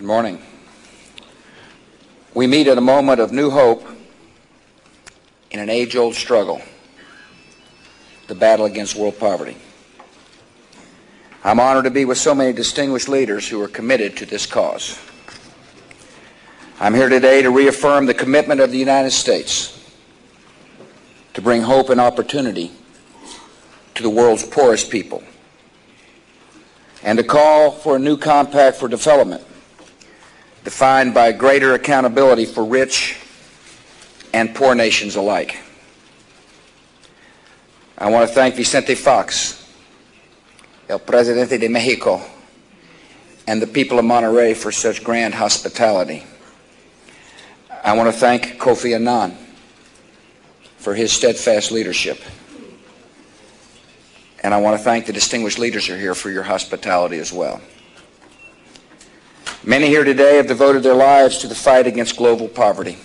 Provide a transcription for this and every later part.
Good morning. We meet at a moment of new hope in an age-old struggle, the battle against world poverty. I'm honored to be with so many distinguished leaders who are committed to this cause. I'm here today to reaffirm the commitment of the United States to bring hope and opportunity to the world's poorest people and to call for a new compact for development defined by greater accountability for rich and poor nations alike. I want to thank Vicente Fox, El Presidente de Mexico, and the people of Monterrey for such grand hospitality. I want to thank Kofi Annan for his steadfast leadership. And I want to thank the distinguished leaders here for your hospitality as well. Many here today have devoted their lives to the fight against global poverty.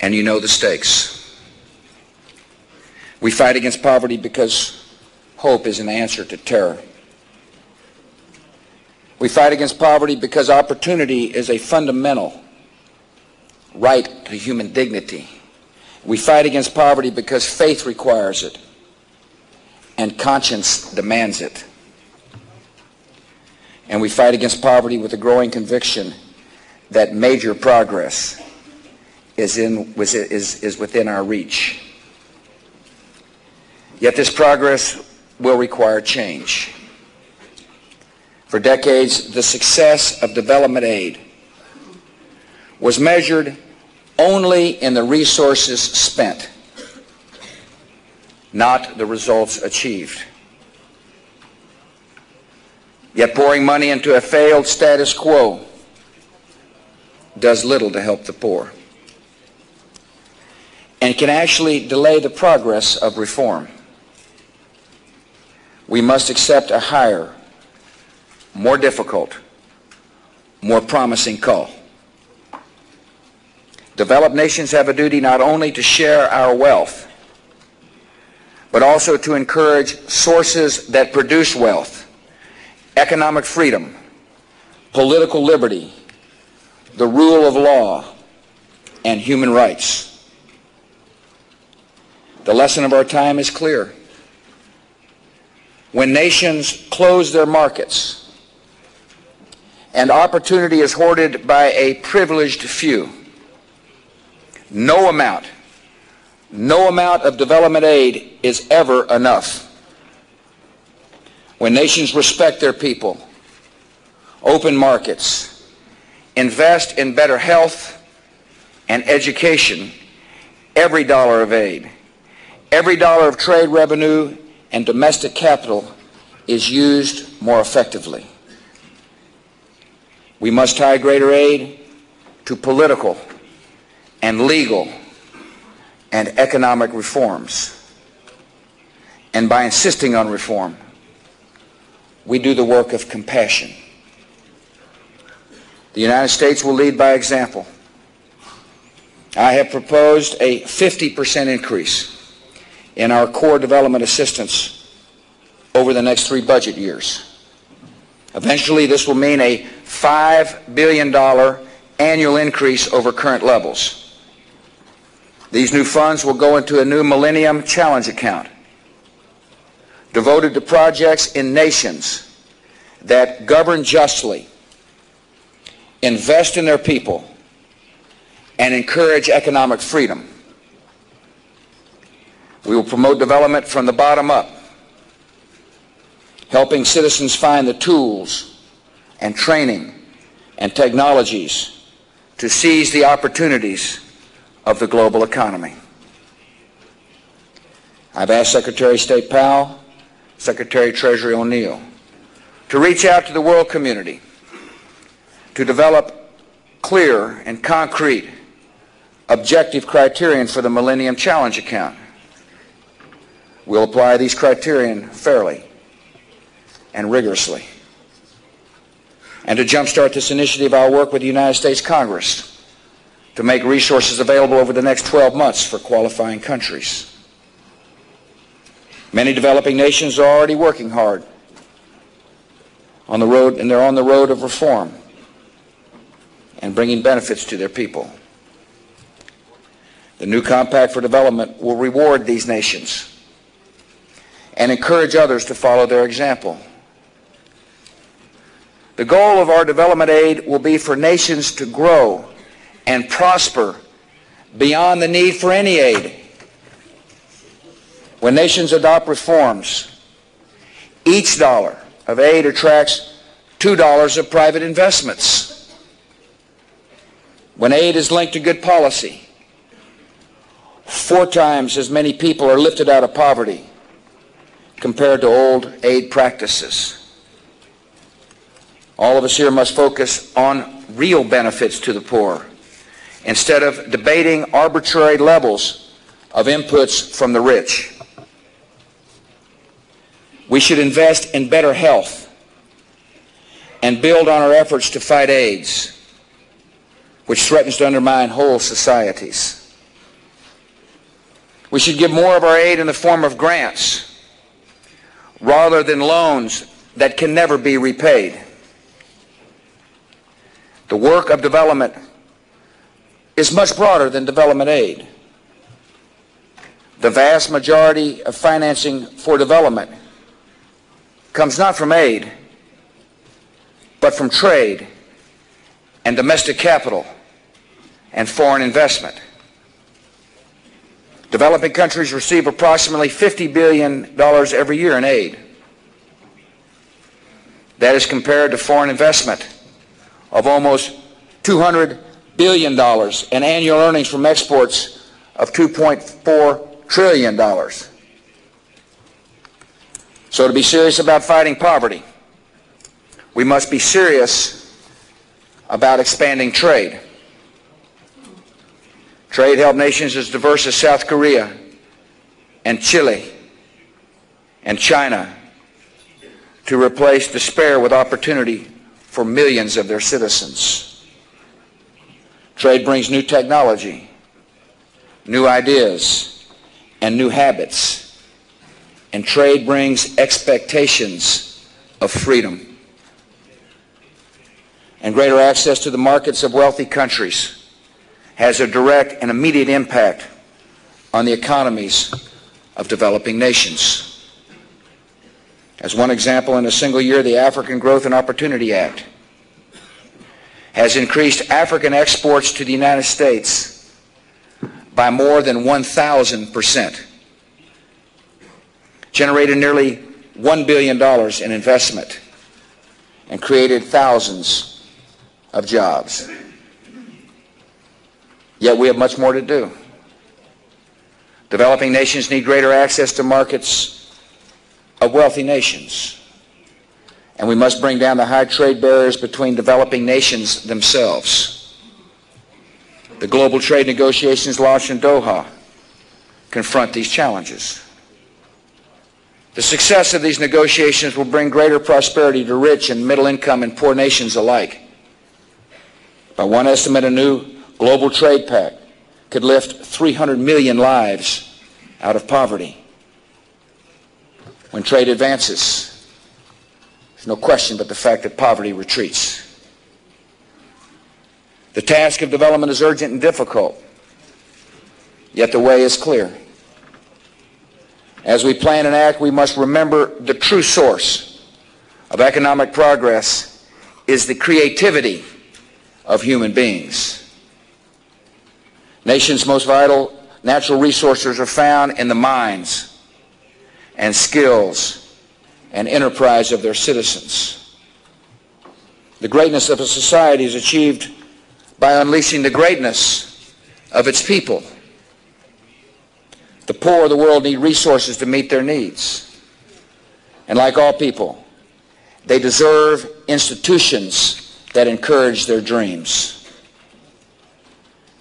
And you know the stakes. We fight against poverty because hope is an answer to terror. We fight against poverty because opportunity is a fundamental right to human dignity. We fight against poverty because faith requires it and conscience demands it. And we fight against poverty with a growing conviction that major progress is, in, is, is within our reach. Yet this progress will require change. For decades, the success of development aid was measured only in the resources spent not the results achieved. Yet pouring money into a failed status quo does little to help the poor and can actually delay the progress of reform. We must accept a higher, more difficult, more promising call. Developed nations have a duty not only to share our wealth, but also to encourage sources that produce wealth, economic freedom, political liberty, the rule of law, and human rights. The lesson of our time is clear. When nations close their markets and opportunity is hoarded by a privileged few, no amount no amount of development aid is ever enough. When nations respect their people, open markets, invest in better health and education, every dollar of aid, every dollar of trade revenue and domestic capital is used more effectively. We must tie greater aid to political and legal and economic reforms. And by insisting on reform, we do the work of compassion. The United States will lead by example. I have proposed a 50% increase in our core development assistance over the next three budget years. Eventually, this will mean a $5 billion annual increase over current levels. These new funds will go into a new Millennium Challenge account devoted to projects in nations that govern justly, invest in their people, and encourage economic freedom. We will promote development from the bottom up, helping citizens find the tools and training and technologies to seize the opportunities of the global economy. I've asked Secretary of State Powell, Secretary Treasury O'Neill, to reach out to the world community to develop clear and concrete objective criterion for the Millennium Challenge account. We'll apply these criterion fairly and rigorously. And to jumpstart this initiative, I'll work with the United States Congress to make resources available over the next 12 months for qualifying countries. Many developing nations are already working hard on the road, and they're on the road of reform and bringing benefits to their people. The new Compact for Development will reward these nations and encourage others to follow their example. The goal of our development aid will be for nations to grow and prosper beyond the need for any aid. When nations adopt reforms, each dollar of aid attracts $2 of private investments. When aid is linked to good policy, four times as many people are lifted out of poverty compared to old aid practices. All of us here must focus on real benefits to the poor instead of debating arbitrary levels of inputs from the rich. We should invest in better health and build on our efforts to fight AIDS, which threatens to undermine whole societies. We should give more of our aid in the form of grants rather than loans that can never be repaid. The work of development is much broader than development aid. The vast majority of financing for development comes not from aid, but from trade and domestic capital and foreign investment. Developing countries receive approximately $50 billion every year in aid. That is compared to foreign investment of almost $200 billion and annual earnings from exports of $2.4 trillion. So to be serious about fighting poverty, we must be serious about expanding trade. Trade helped nations as diverse as South Korea and Chile and China to replace despair with opportunity for millions of their citizens. Trade brings new technology, new ideas, and new habits and trade brings expectations of freedom and greater access to the markets of wealthy countries has a direct and immediate impact on the economies of developing nations. As one example, in a single year, the African Growth and Opportunity Act has increased African exports to the United States by more than 1,000 percent generated nearly $1 billion in investment, and created thousands of jobs. Yet we have much more to do. Developing nations need greater access to markets of wealthy nations. And we must bring down the high trade barriers between developing nations themselves. The global trade negotiations launched in Doha confront these challenges. The success of these negotiations will bring greater prosperity to rich and middle income and poor nations alike. By one estimate, a new global trade pact could lift 300 million lives out of poverty. When trade advances, there's no question but the fact that poverty retreats. The task of development is urgent and difficult, yet the way is clear. As we plan and act, we must remember the true source of economic progress is the creativity of human beings. Nations' most vital natural resources are found in the minds and skills and enterprise of their citizens. The greatness of a society is achieved by unleashing the greatness of its people. The poor of the world need resources to meet their needs. And like all people, they deserve institutions that encourage their dreams.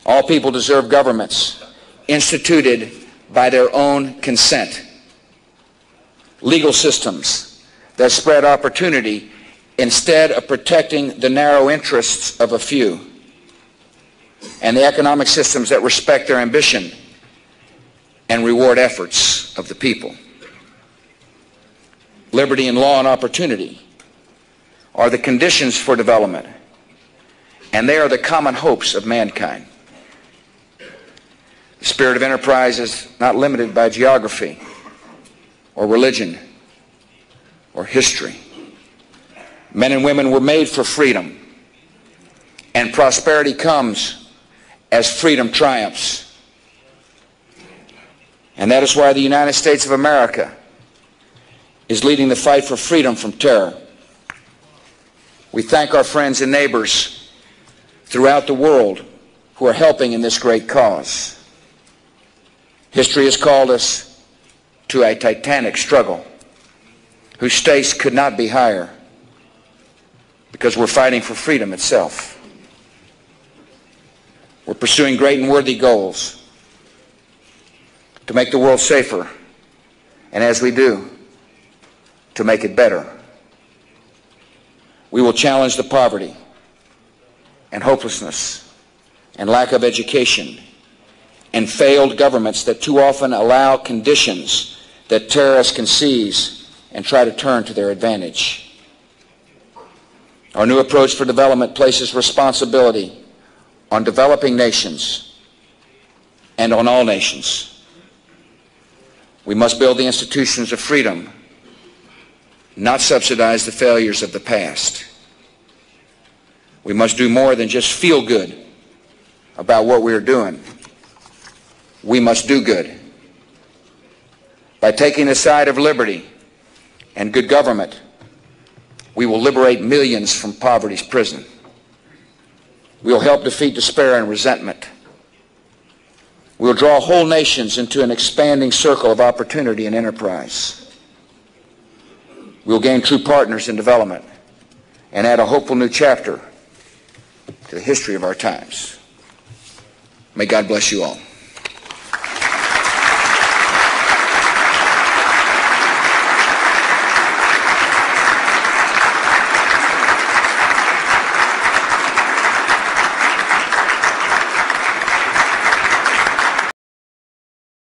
All people deserve governments instituted by their own consent. Legal systems that spread opportunity instead of protecting the narrow interests of a few. And the economic systems that respect their ambition and reward efforts of the people. Liberty and law and opportunity are the conditions for development, and they are the common hopes of mankind. The spirit of enterprise is not limited by geography or religion or history. Men and women were made for freedom, and prosperity comes as freedom triumphs. And that is why the United States of America is leading the fight for freedom from terror. We thank our friends and neighbors throughout the world who are helping in this great cause. History has called us to a titanic struggle whose stakes could not be higher because we're fighting for freedom itself. We're pursuing great and worthy goals to make the world safer, and as we do, to make it better. We will challenge the poverty and hopelessness and lack of education and failed governments that too often allow conditions that terrorists can seize and try to turn to their advantage. Our new approach for development places responsibility on developing nations and on all nations. We must build the institutions of freedom, not subsidize the failures of the past. We must do more than just feel good about what we are doing. We must do good. By taking the side of liberty and good government, we will liberate millions from poverty's prison. We will help defeat despair and resentment. We will draw whole nations into an expanding circle of opportunity and enterprise. We will gain true partners in development and add a hopeful new chapter to the history of our times. May God bless you all.